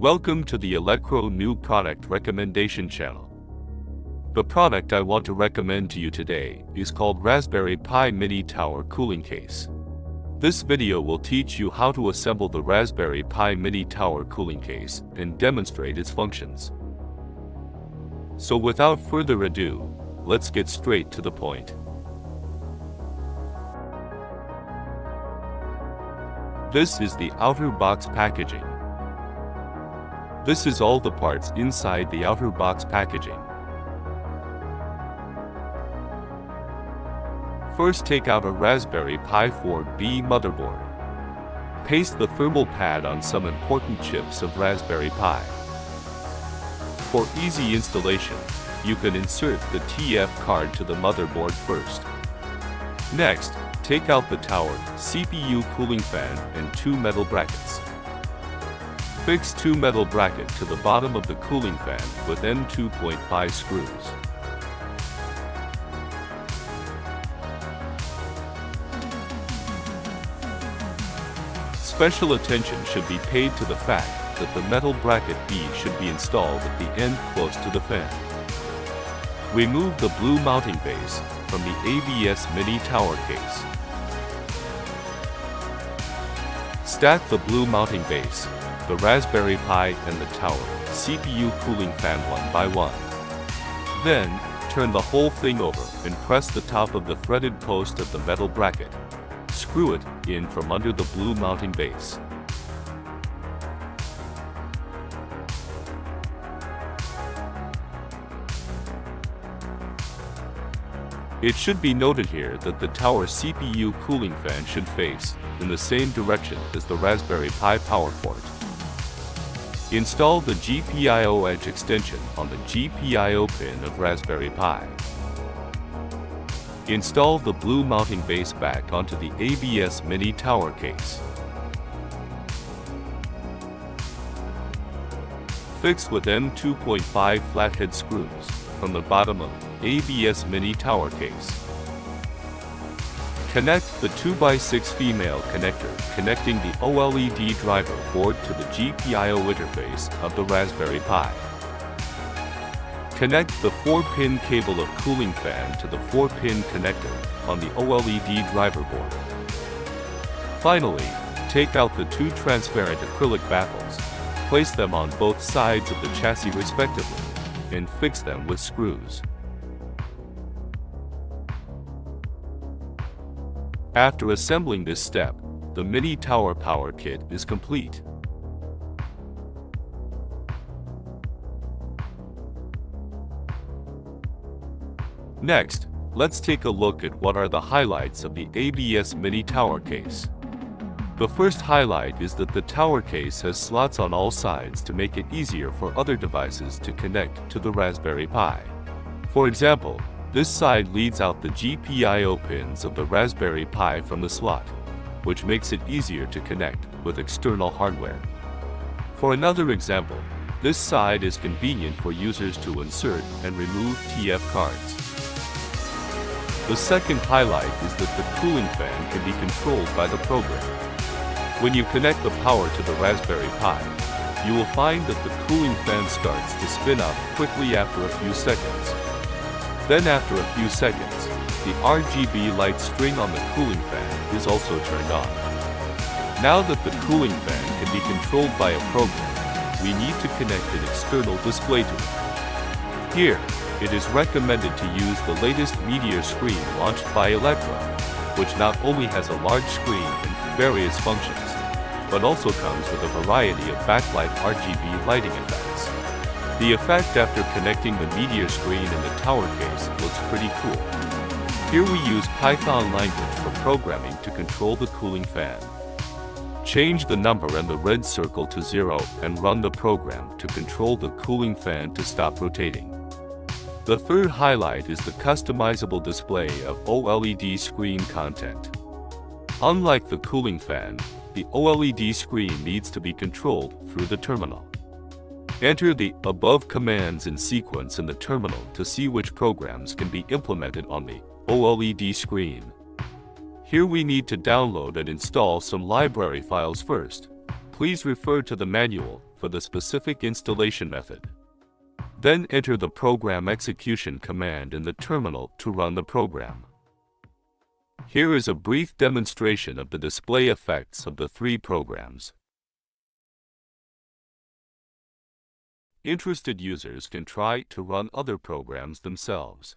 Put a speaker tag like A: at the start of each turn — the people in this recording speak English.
A: Welcome to the Elecrow New Product Recommendation channel. The product I want to recommend to you today is called Raspberry Pi Mini Tower Cooling Case. This video will teach you how to assemble the Raspberry Pi Mini Tower Cooling Case and demonstrate its functions. So without further ado, let's get straight to the point. This is the outer box packaging. This is all the parts inside the outer box packaging. First take out a Raspberry Pi 4B motherboard. Paste the thermal pad on some important chips of Raspberry Pi. For easy installation, you can insert the TF card to the motherboard first. Next, take out the tower, CPU cooling fan, and two metal brackets. Fix two metal bracket to the bottom of the cooling fan with M2.5 screws. Special attention should be paid to the fact that the metal bracket B should be installed at the end close to the fan. Remove the blue mounting base from the ABS Mini Tower case. Stack the blue mounting base the Raspberry Pi and the tower, CPU cooling fan one by one. Then, turn the whole thing over and press the top of the threaded post of the metal bracket. Screw it in from under the blue mounting base. It should be noted here that the tower CPU cooling fan should face in the same direction as the Raspberry Pi power port. Install the GPIO Edge extension on the GPIO pin of Raspberry Pi. Install the blue mounting base back onto the ABS Mini Tower case. Fix with M2.5 flathead screws from the bottom of ABS Mini Tower case. Connect the 2x6 female connector connecting the OLED driver board to the GPIO interface of the Raspberry Pi. Connect the 4-pin cable of cooling fan to the 4-pin connector on the OLED driver board. Finally, take out the two transparent acrylic baffles, place them on both sides of the chassis respectively, and fix them with screws. After assembling this step, the Mini Tower Power Kit is complete. Next, let's take a look at what are the highlights of the ABS Mini Tower case. The first highlight is that the tower case has slots on all sides to make it easier for other devices to connect to the Raspberry Pi. For example, this side leads out the GPIO pins of the Raspberry Pi from the slot, which makes it easier to connect with external hardware. For another example, this side is convenient for users to insert and remove TF cards. The second highlight is that the cooling fan can be controlled by the program. When you connect the power to the Raspberry Pi, you will find that the cooling fan starts to spin up quickly after a few seconds. Then after a few seconds, the RGB light string on the cooling fan is also turned on. Now that the cooling fan can be controlled by a program, we need to connect an external display to it. Here, it is recommended to use the latest Meteor screen launched by Elecrow, which not only has a large screen and various functions, but also comes with a variety of backlight RGB lighting effects. The effect after connecting the Meteor screen and the tower case looks pretty cool. Here we use Python language for programming to control the cooling fan. Change the number and the red circle to zero and run the program to control the cooling fan to stop rotating. The third highlight is the customizable display of OLED screen content. Unlike the cooling fan, the OLED screen needs to be controlled through the terminal. Enter the above commands in sequence in the terminal to see which programs can be implemented on the OLED screen. Here we need to download and install some library files first. Please refer to the manual for the specific installation method. Then enter the program execution command in the terminal to run the program. Here is a brief demonstration of the display effects of the three programs. Interested users can try to run other programs themselves.